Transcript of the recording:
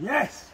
Yes.